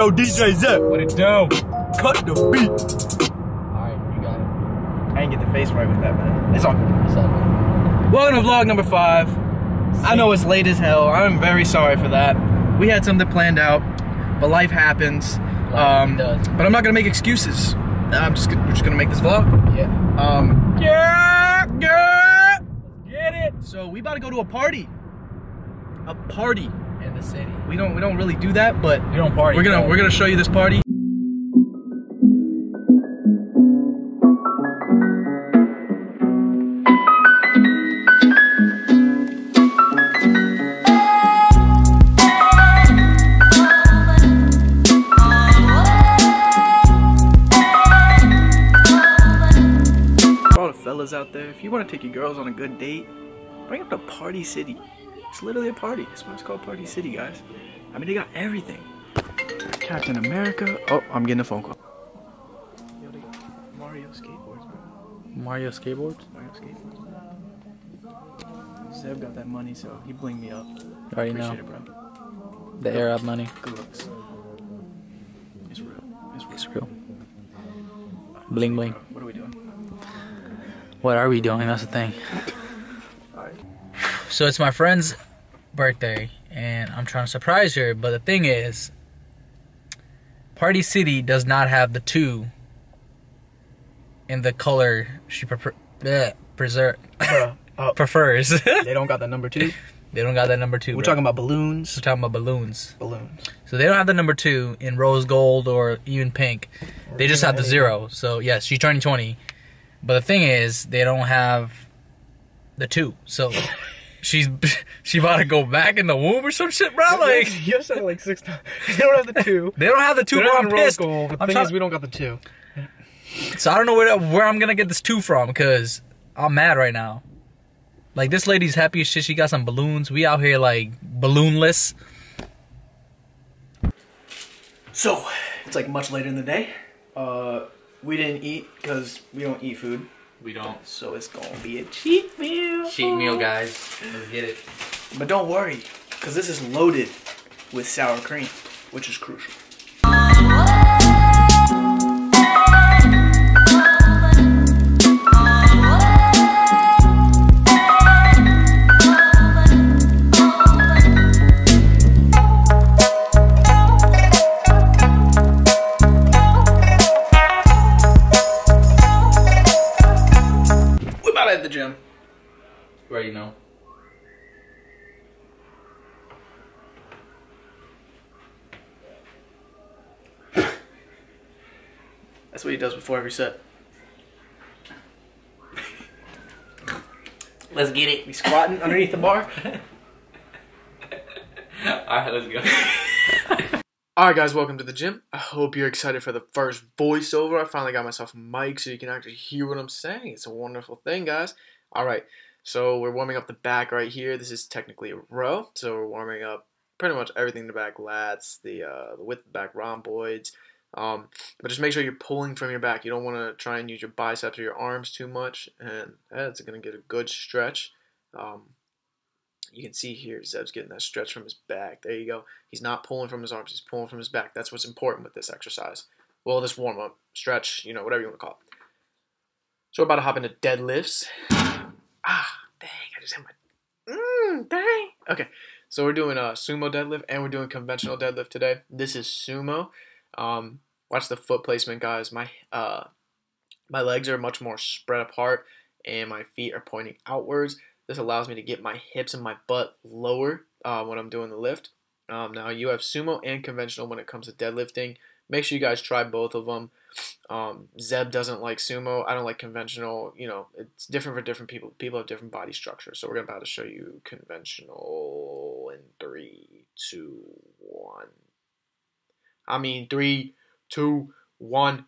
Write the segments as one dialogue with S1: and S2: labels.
S1: yo, DJ Zeb.
S2: What it do?
S1: Cut the beat.
S2: Alright, you got it.
S3: I ain't get the face right with that, man. It's all good.
S2: What's up, man?
S3: Welcome to vlog number five. I know it's late as hell. I'm very sorry for that. We had something planned out, but life happens. Um,
S2: does.
S3: but I'm not gonna make excuses. I'm just we're just gonna make this vlog.
S2: Yeah.
S3: Um, yeah, yeah.
S2: Get it!
S3: So we about to go to a party. A party.
S2: In the city.
S3: We don't we don't really do that, but
S2: You don't party.
S3: we're gonna
S2: bro.
S3: we're gonna show you this party. For all the fellas out there, if you want to take your girls on a good date, bring up to Party City. It's literally a party. That's why it's called Party City, guys. I mean, they got everything. Captain America. Oh, I'm getting a phone call. Yo, they got Mario skateboards, bro.
S2: Mario skateboards?
S3: Mario skateboards. Zeb got that money, so he blinged me up.
S2: I Already
S3: Appreciate
S2: know.
S3: it, bro.
S2: The Arab money.
S3: Good looks. It's real. It's real.
S2: It's real. Bling bling.
S3: What are we doing?
S2: What are we doing? That's the thing. So it's my friend's birthday, and I'm trying to surprise her. But the thing is, Party City does not have the two in the color she prefer- bleh, preser-
S3: Bruh, uh,
S2: prefers.
S3: they don't got the number two.
S2: they don't got that number two.
S3: We're
S2: bro.
S3: talking about balloons.
S2: We're talking about balloons.
S3: Balloons.
S2: So they don't have the number two in rose gold or even pink. They just have the zero. So yes, she's turning twenty. But the thing is, they don't have the two. So she's she about to go back in the womb or some shit, bro. Like
S3: you said it like six times. They don't have the two.
S2: they don't have the two.
S3: They're
S2: Bro,
S3: not
S2: I'm
S3: in
S2: pissed.
S3: gold. The
S2: I'm
S3: thing is, we don't got the two.
S2: So I don't know where where I'm gonna get this two from because I'm mad right now. Like this lady's happy as shit. She got some balloons. We out here like balloonless.
S3: So, it's like much later in the day. Uh, we didn't eat because we don't eat food.
S2: We don't
S3: So it's gonna be a cheat meal.
S2: cheat meal, guys. Let's get it.
S3: But don't worry, because this is loaded with sour cream, which is crucial. That's what he does before every set.
S2: Let's get it.
S3: We squatting underneath the bar.
S2: Alright, let's go.
S3: Alright guys, welcome to the gym. I hope you're excited for the first voiceover. I finally got myself a mic so you can actually hear what I'm saying. It's a wonderful thing, guys. Alright, so we're warming up the back right here. This is technically a row, so we're warming up pretty much everything in the back lats, the uh, the width of the back rhomboids. Um, but just make sure you're pulling from your back. You don't want to try and use your biceps or your arms too much, and that's going to get a good stretch. Um, you can see here Zeb's getting that stretch from his back. There you go. He's not pulling from his arms, he's pulling from his back. That's what's important with this exercise. Well, this warm up, stretch, you know, whatever you want to call it. So we're about to hop into deadlifts. Ah, dang, I just hit my. Mmm, dang. Okay, so we're doing a sumo deadlift and we're doing conventional deadlift today. This is sumo. Um, watch the foot placement, guys. My uh, my legs are much more spread apart and my feet are pointing outwards. This allows me to get my hips and my butt lower uh, when I'm doing the lift. Um, now you have sumo and conventional when it comes to deadlifting. Make sure you guys try both of them. Um, Zeb doesn't like sumo. I don't like conventional. You know, it's different for different people. People have different body structure. So we're about to show you conventional in three, two, one. I mean, three, two, one.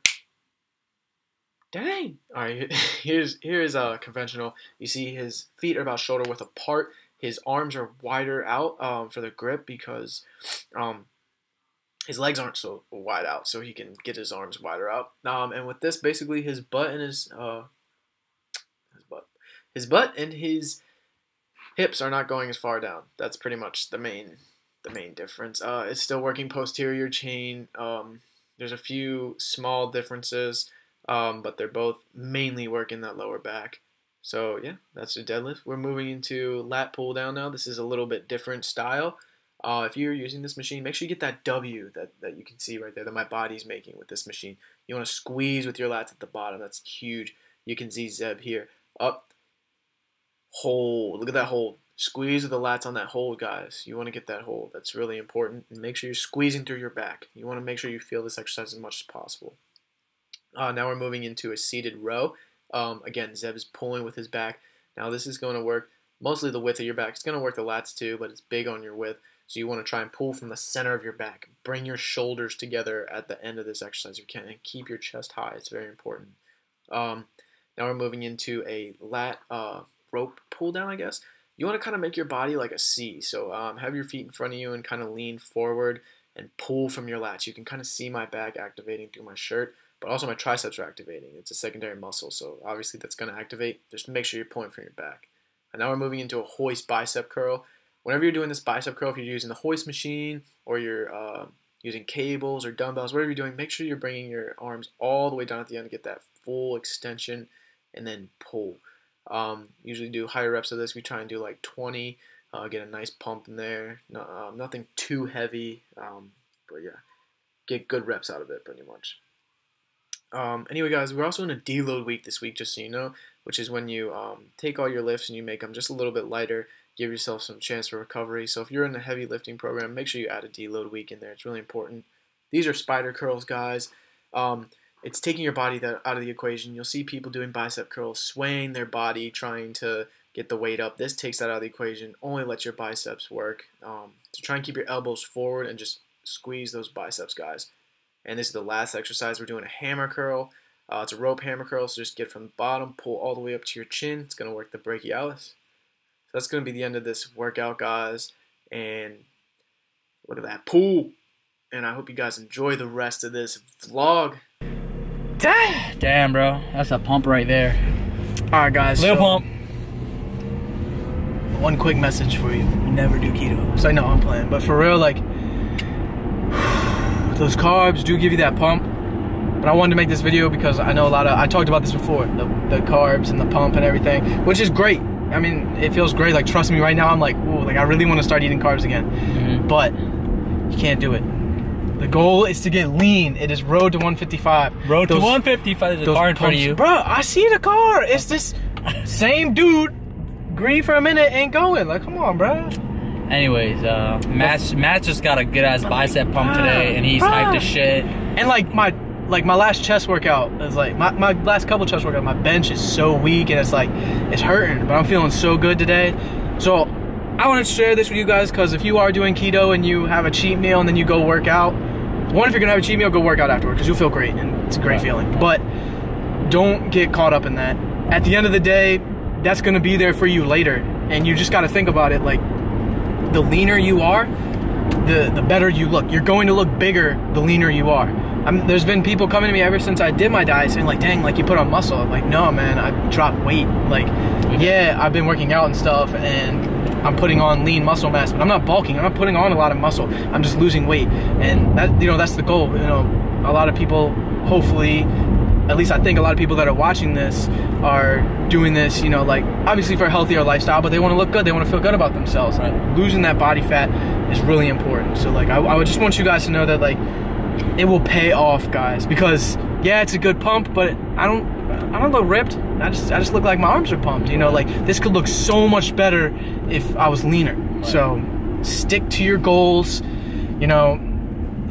S3: Dang. All right, here's here's a conventional. You see his feet are about shoulder width apart. His arms are wider out um, for the grip because um, his legs aren't so wide out, so he can get his arms wider out. Um, and with this, basically, his butt and his uh, his butt, his butt and his hips are not going as far down. That's pretty much the main
S1: the main difference. Uh, it's still working posterior chain. Um, there's a few small differences, um, but they're both mainly working that lower back. So yeah, that's the deadlift. We're moving into lat pull down now. This is a little bit different style. Uh, if you're using this machine, make sure you get that W that, that you can see right there that my body's making with this machine. You want to squeeze with your lats at the bottom. That's huge. You can see Zeb here. Up, hold. Look at that hold. Squeeze the lats on that hold, guys. You want to get that hold. That's really important. And make sure you're squeezing through your back. You want to make sure you feel this exercise as much as possible. Uh, now we're moving into a seated row. Um, again, Zeb is pulling with his back. Now this is going to work mostly the width of your back. It's going to work the lats too, but it's big on your width. So you want to try and pull from the center of your back. Bring your shoulders together at the end of this exercise if you can, and keep your chest high. It's very important. Um, now we're moving into a lat uh, rope pull down, I guess. You want to kind of make your body like a C. So um, have your feet in front of you and kind of lean forward and pull from your lats. You can kind of see my back activating through my shirt, but also my triceps are activating. It's a secondary muscle, so obviously that's going to activate. Just make sure you're pulling from your back. And now we're moving into a hoist bicep curl. Whenever you're doing this bicep curl, if you're using the hoist machine or you're uh, using cables or dumbbells, whatever you're doing, make sure you're bringing your arms all the way down at the end to get that full extension and then pull. Um, usually do higher reps of this. We try and do like 20, uh, get a nice pump in there. No, uh, nothing too heavy, um, but yeah, get good reps out of it pretty much. Um, anyway, guys, we're also in a deload week this week, just so you know, which is when you um, take all your lifts and you make them just a little bit lighter, give yourself some chance for recovery. So if you're in a heavy lifting program, make sure you add a deload week in there. It's really important. These are spider curls, guys. Um, it's taking your body out of the equation. You'll see people doing bicep curls, swaying their body, trying to get the weight up. This takes that out of the equation. Only let your biceps work. Um, so try and keep your elbows forward and just squeeze those biceps, guys. And this is the last exercise. We're doing a hammer curl. Uh, it's a rope hammer curl, so just get from the bottom, pull all the way up to your chin. It's going to work the brachialis. So that's going to be the end of this workout, guys. And look at that pull. And I hope you guys enjoy the rest of this vlog.
S2: Damn, damn, bro. That's a pump right there.
S1: All right, guys.
S2: Little
S1: so-
S2: pump.
S1: one quick message for you never do keto so i know i'm playing but for real like those carbs do give you that pump but i wanted to make this video because i know a lot of i talked about this before the, the carbs and the pump and everything which is great i mean it feels great like trust me right now i'm like ooh, like i really want to start eating carbs again
S2: Mhm.
S1: but you can't do it the goal is to get lean it is road to 155
S2: Road to 155. There's a car in front of you.
S1: Bro, I see the car. It's this same dude. Green for a minute, ain't going. Like, come on, bro.
S2: Anyways, uh, Matt, Matt just got a good ass bicep pump today, and he's
S1: Bruh.
S2: hyped as shit.
S1: And like my like my last chest workout is like my, my last couple chest workout, my bench is so weak and it's like it's hurting, but I'm feeling so good today. So I want to share this with you guys because if you are doing keto and you have a cheat meal and then you go work out, one if you're gonna have a cheat meal, go work out afterward because you'll feel great and it's a great
S2: Right.
S1: feeling. But don't get caught up in that. At the end of the day, that's gonna be there for you later, and you just got to think about it like the leaner you are, the the better you look. You're going to look bigger the leaner you are. I'm, there's been people coming to me ever since I did my diet saying like, "Dang, like you put on muscle." I'm like, no, man, I dropped weight. Like, yeah, I've been working out and stuff, and I'm putting on lean muscle mass, but I'm not bulking. I'm not putting on a lot of muscle. I'm just losing weight, and that you know that's the goal. You know, a lot of people, hopefully, at least I think a lot of people that are watching this are doing this, you know, like obviously for a healthier lifestyle, but they want to look good. They want to feel good about themselves.
S2: Right.
S1: Losing that body fat is really important. So like, I, I would just want you guys to know that like, it will pay off, guys. Because yeah, it's a good pump, but I don't, I don't look ripped. I just, I just look like my arms are pumped. You know, like this could look so much better if I was leaner. So stick to your goals. You know,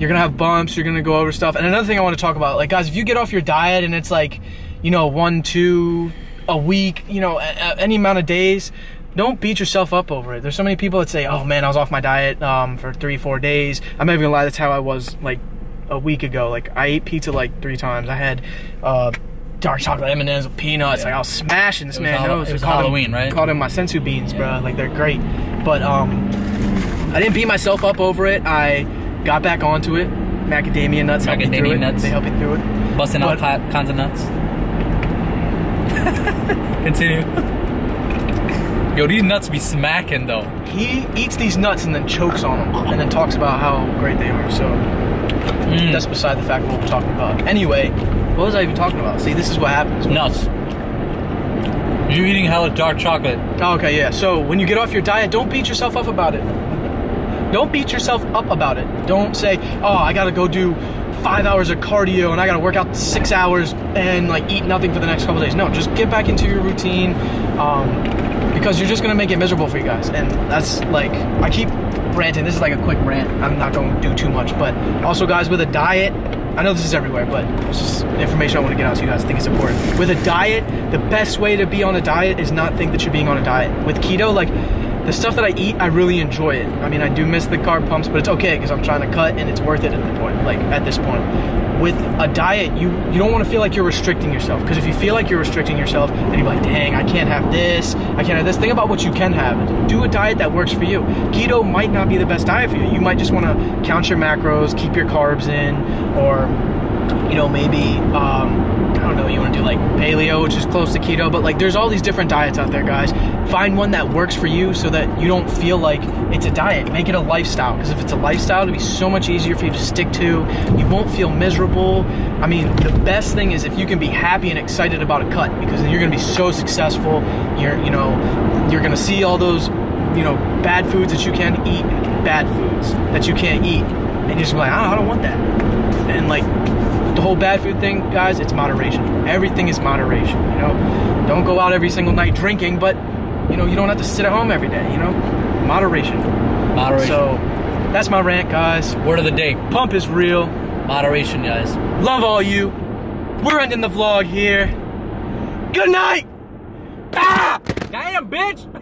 S1: you're gonna have bumps you're gonna go over stuff and another thing i want to talk about like guys if you get off your diet and it's like you know one two a week you know any amount of days don't beat yourself up over it there's so many people that say oh man i was off my diet um, for three four days i'm not even gonna lie that's how i was like a week ago like i ate pizza like three times i had uh, dark chocolate m&ms with peanuts like i was smashing this
S2: It
S1: man
S2: Hall- it was Halloween,
S1: them,
S2: right?
S1: called them my senzu beans bro like they're great but um I didn't beat myself up over it. I got back onto it. Macadamia nuts helped me through
S2: Macadamia
S1: it.
S2: nuts.
S1: They helped me through it.
S2: Busting out
S1: But-
S2: ki- kinds of nuts. Continue. Yo, these nuts be smacking though.
S1: He eats these nuts and then chokes on them, and then talks about how great they are. So
S2: Mm.
S1: that's beside the fact what we're talking about. Anyway, what was I even talking about? See, this is what happens.
S2: nuts. You're eating hella dark chocolate.
S1: Oh, okay, yeah. So when you get off your diet, don't beat yourself up about it. Don't beat yourself up about it. Don't say, "Oh, I gotta go do five hours of cardio and I gotta work out six hours and like eat nothing for the next couple days." No, just get back into your routine, um, because you're just gonna make it miserable for you guys. And that's like, I keep ranting. This is like a quick rant. I'm not going to do too much, but also, guys, with a diet. I know this is everywhere, but it's just information I want to get out to you guys I think it's important. With a diet, the best way to be on a diet is not think that you're being on a diet. With keto, like the stuff that I eat, I really enjoy it. I mean, I do miss the carb pumps, but it's okay because I'm trying to cut and it's worth it at the point. Like at this point, with a diet, you you don't want to feel like you're restricting yourself because if you feel like you're restricting yourself, then you're like, dang, I can't have this, I can't have this. Think about what you can have. Do a diet that works for you. Keto might not be the best diet for you. You might just want to count your macros, keep your carbs in, or you know maybe. Um, don't know, you want to do like paleo, which is close to keto, but like there's all these different diets out there, guys. Find one that works for you so that you don't feel like it's a diet. Make it a lifestyle because if it's a lifestyle, it'll be so much easier for you to stick to. You won't feel miserable. I mean, the best thing is if you can be happy and excited about a cut because then you're going to be so successful. You're, you know, you're going to see all those, you know, bad foods that you can't eat, bad foods that you can't eat, and you're just like, I don't want that. And like the whole bad food thing, guys, it's moderation. Everything is moderation, you know? Don't go out every single night drinking, but, you know, you don't have to sit at home every day, you know? Moderation.
S2: Moderation.
S1: So, that's my rant, guys.
S2: Word of the day.
S1: Pump is real.
S2: Moderation, guys.
S1: Love all you. We're ending the vlog here. Good night! Ah!
S2: Damn, bitch!